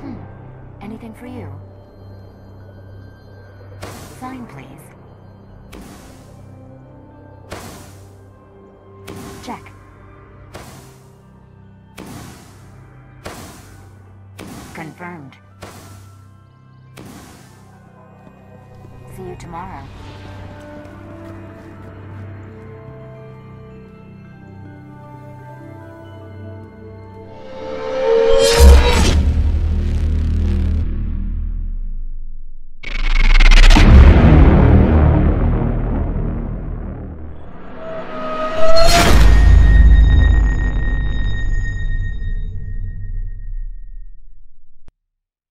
Hmm. Anything for you? Sign, please. Check. Confirmed. See you tomorrow.